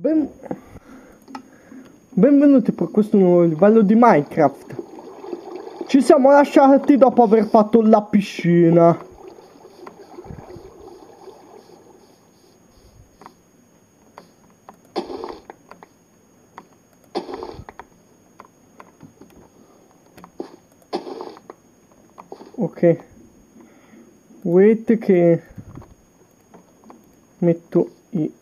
Ben... Benvenuti per questo nuovo livello di Minecraft. Ci siamo lasciati dopo aver fatto la piscina. Ok. Wait che metto i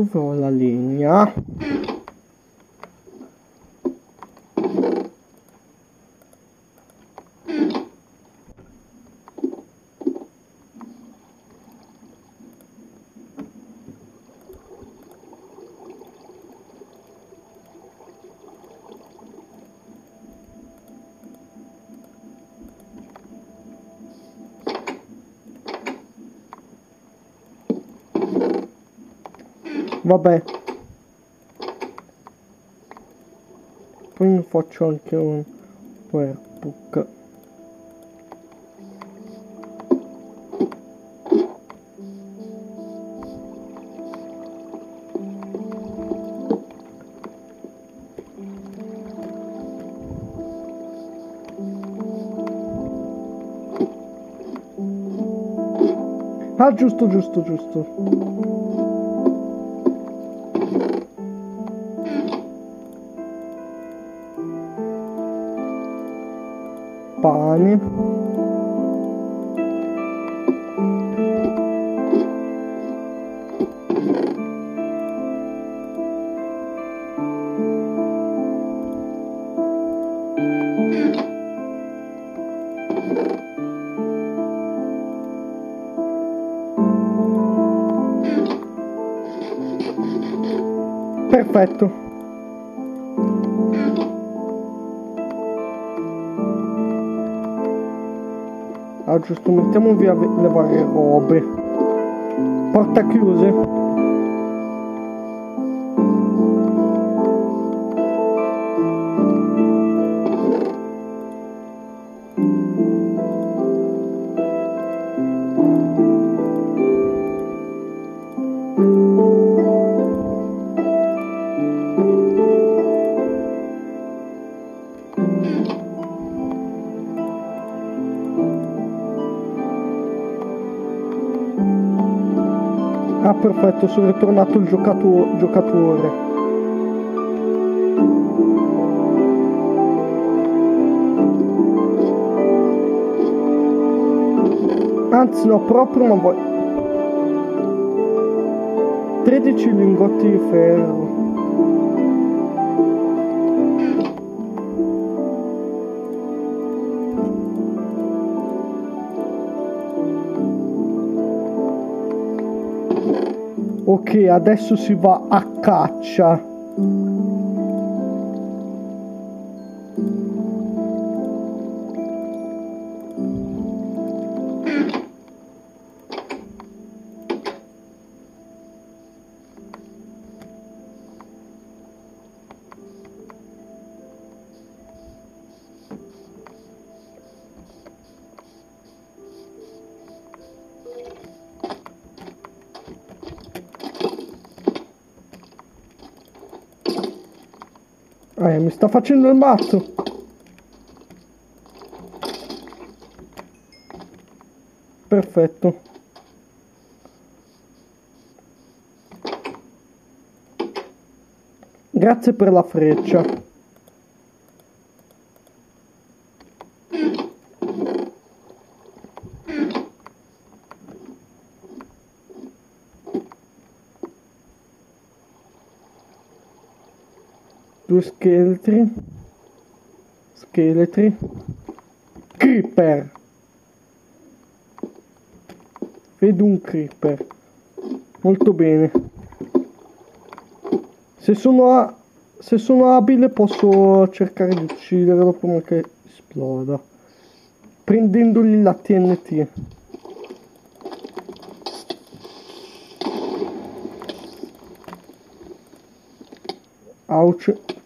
Dove ho la Vabbè. Poi mi faccio anche un workbook. Ah, giusto, giusto, giusto. Pane Perfetto. Ah giusto, mettiamo via le varie robe. Porta chiuse. Sono ritornato il giocato giocatore. Anzi no, proprio non voglio... 13 lingotti di ferro. Ok, adesso si va a caccia. Eh, mi sta facendo il mazzo. Perfetto. Grazie per la freccia. due scheletri. Scheletri. Creeper. Vedo un creeper. Molto bene. Se sono a se sono abile posso cercare di ucciderlo prima che esploda. Prendendogli la TNT ouch.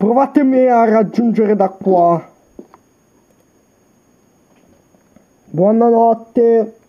Provatemi a raggiungere da qua. Buonanotte.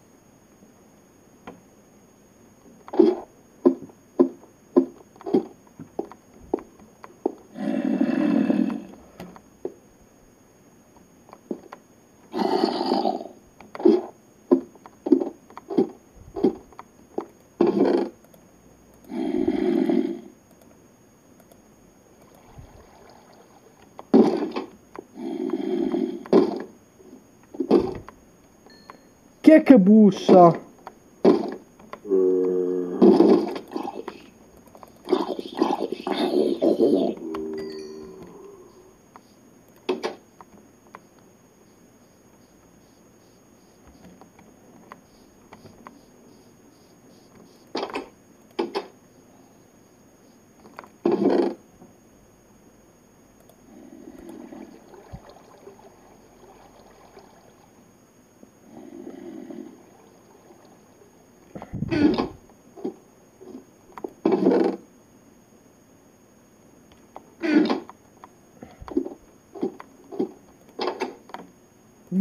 Chi è che bussa?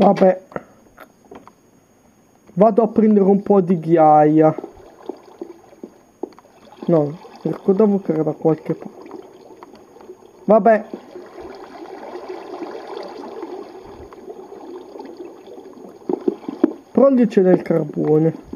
Vabbè. Vado a prendere un po' di ghiaia. No, ricordavo che era da qualche parte. Vabbè. Prendici del carbone.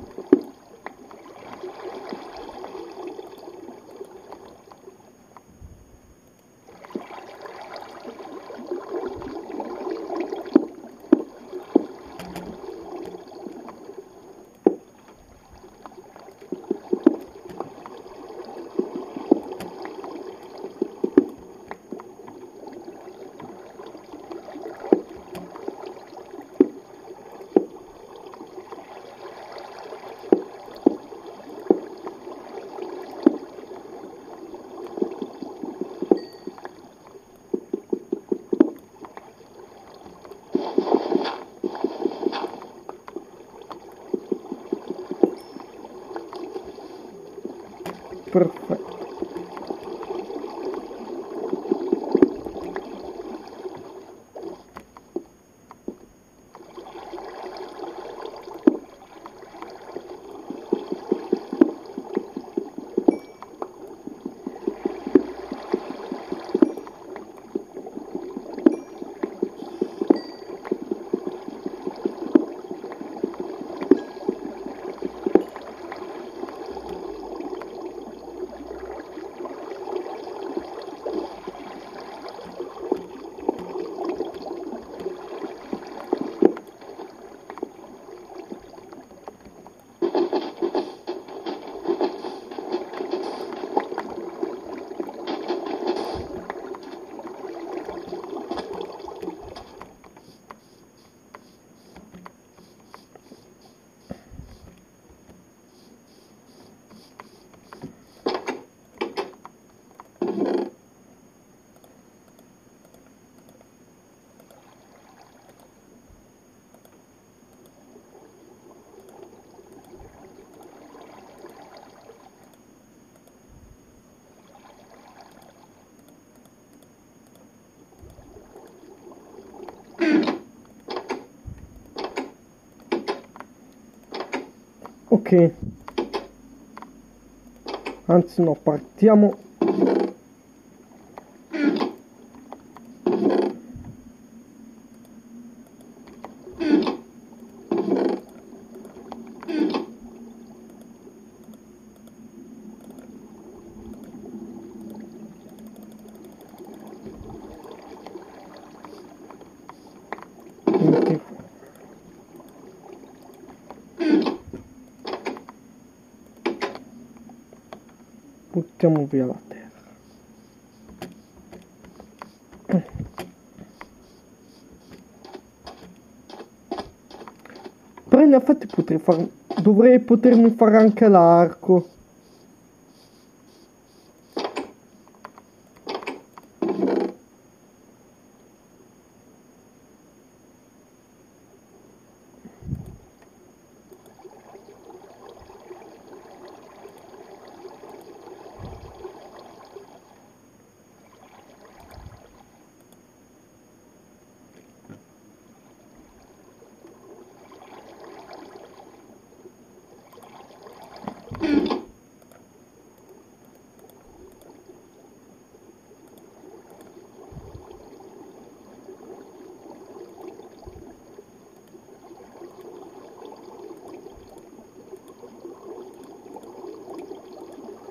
Ok. Anzi no, partiamo. portiamo via la terra. Però in potrei far dovrei potermi fare anche l'arco.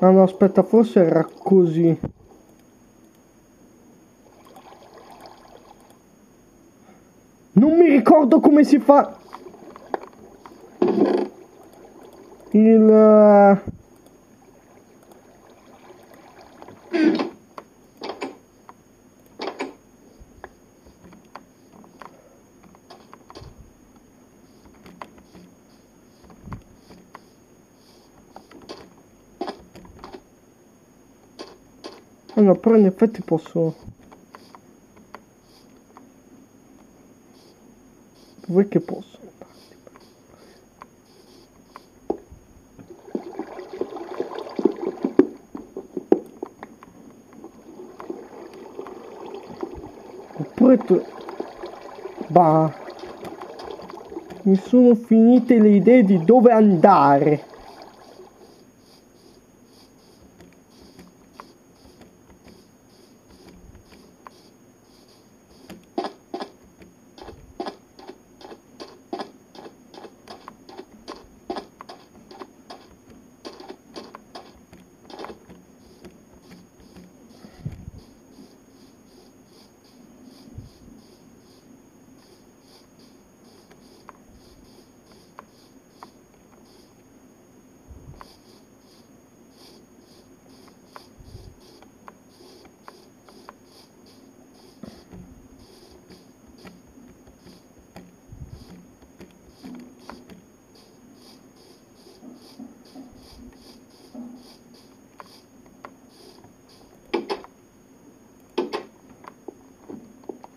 Ah no, aspetta, forse era così. Non mi ricordo come si fa il... no, però in effetti posso... Dov'è che posso? Oppure tu... Bah... Mi sono finite le idee di dove andare.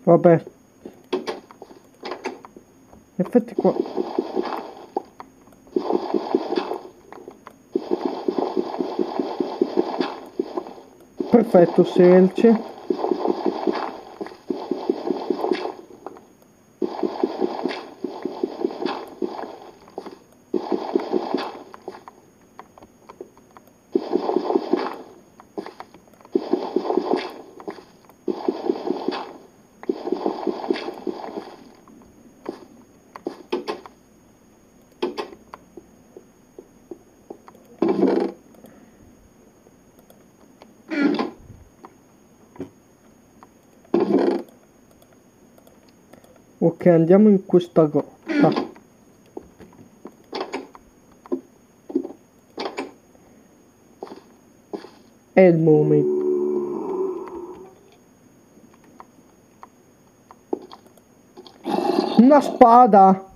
Vabbè. In effetti qua... Perfetto, selce. Andiamo in questa grotta. È il momento. Una spada.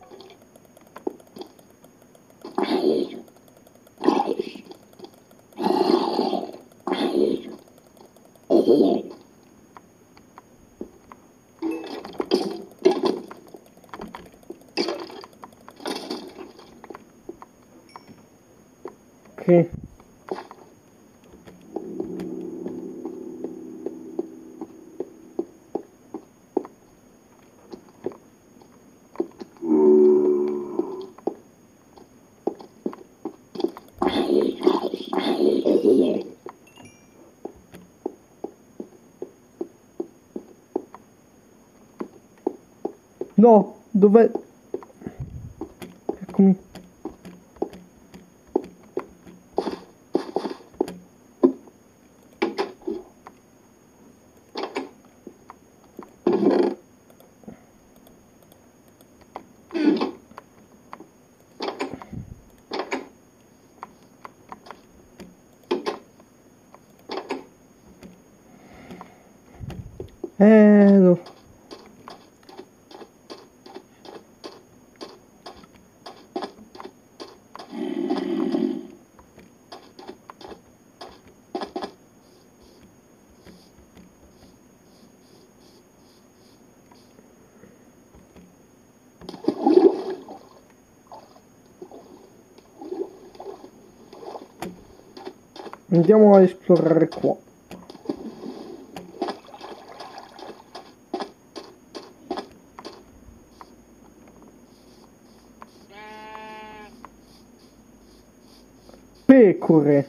Ok. えーと、Andiamo a esplorare qua. Pecore.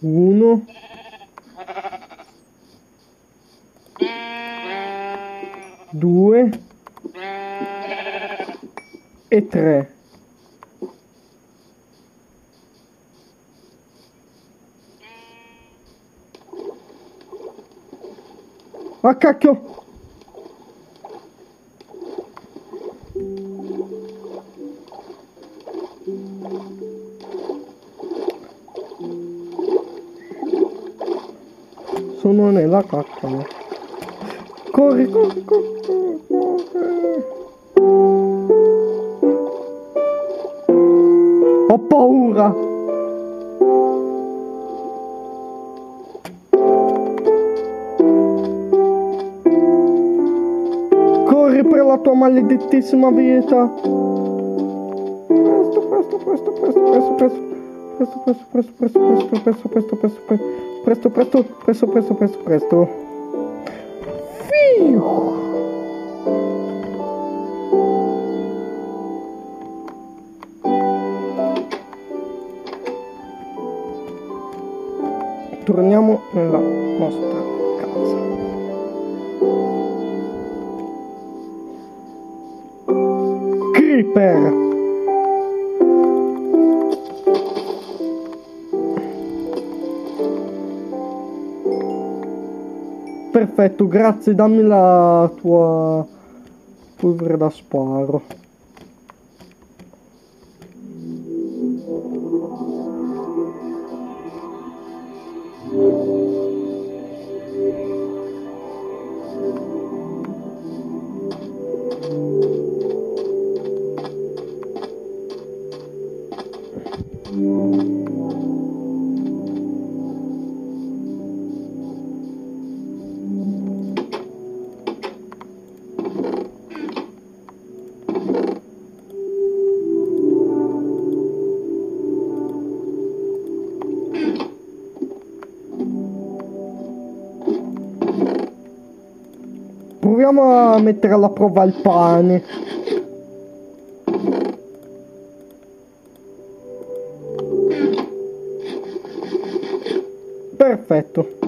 Uno. Due. E tre. Ah cacchio! Sono nella cacca. no? Corri, corri, corri, corri, corri. Ho paura. Corri per la tua maledettissima vita. Presto, presto, presto, presto, presto, presto. Presto, presto, presto, presto, presto, presto, presto, presto, presto, presto, presto, presto, presto, presto. Fiu. Torniamo nella nostra casa. Creeper! Perfetto, grazie, dammi la tua polvere da sparo. Proviamo a mettere alla prova il pane. Perfetto.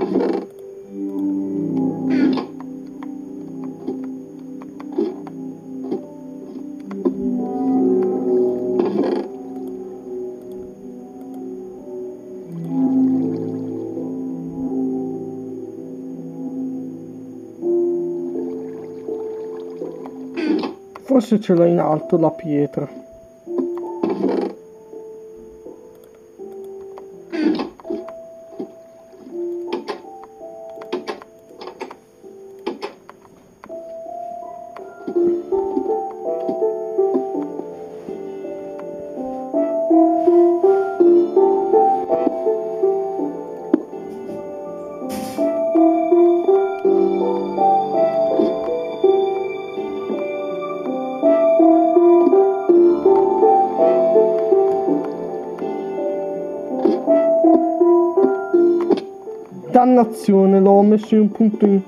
Forse ce l'ho in alto la pietra. monsieur Ponton.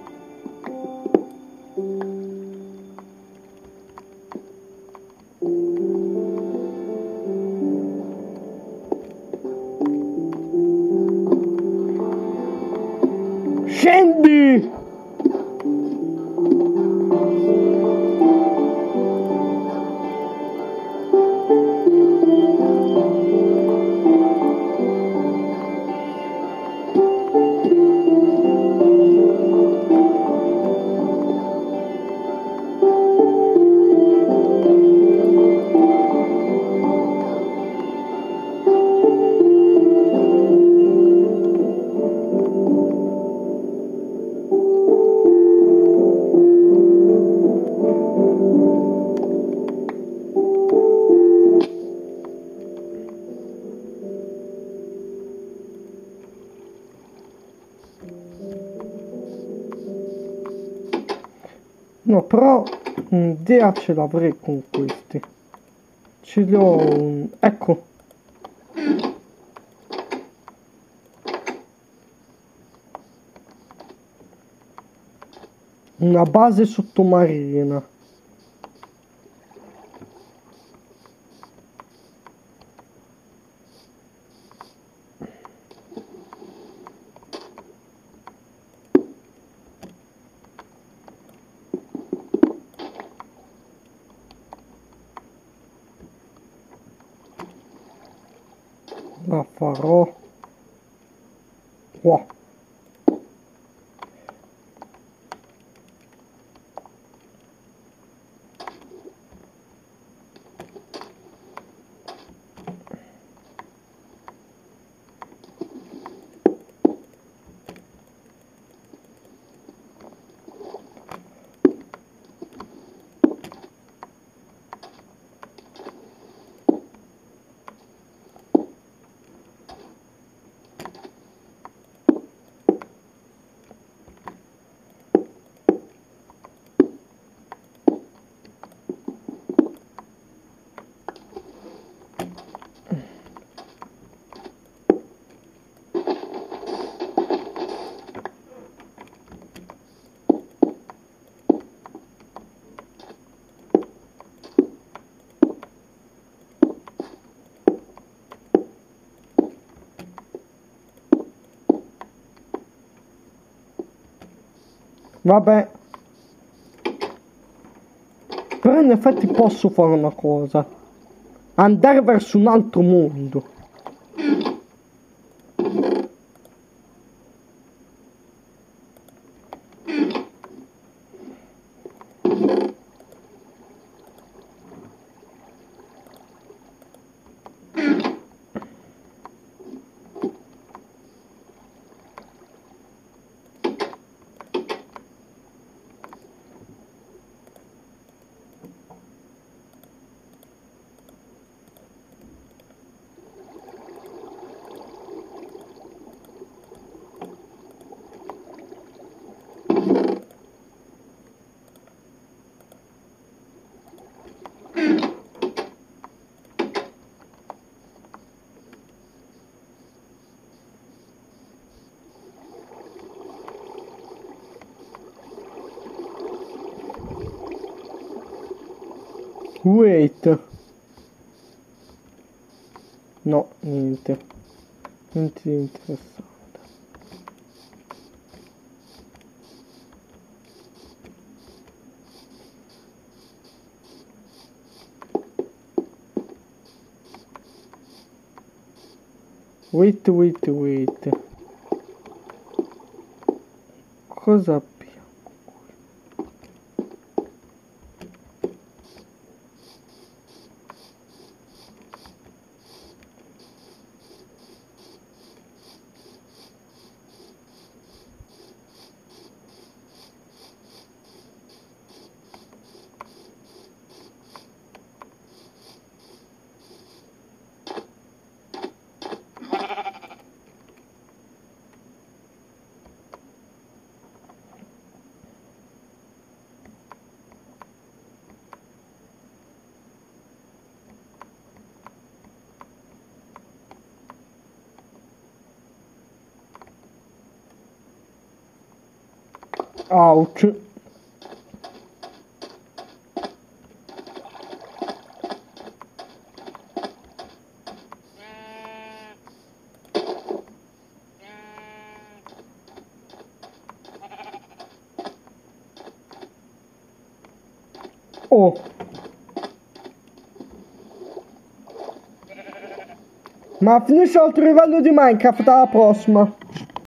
No, però un'idea ce l'avrei con questi. Ce li ho... un- Ecco. Una base sottomarina. La farò qua. Vabbè. Però in effetti posso fare una cosa. Andare verso un altro mondo. Wait. No, niente. Niente di interessante. Wait, wait, wait. Cosa Ouch. Oh. Ma finisce l'altro livello di Minecraft alla prossima.